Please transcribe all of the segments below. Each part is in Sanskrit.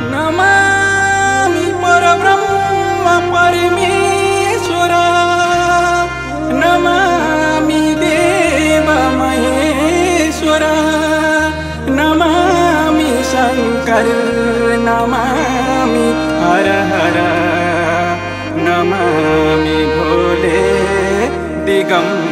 नमामि परब्रह्म परमेश्वर। नमामि देव महेश्वर। नमामि शङ्कर। नमामि हर हर नमामि भोले दिगम्बर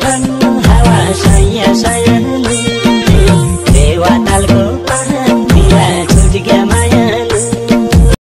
ठन हावा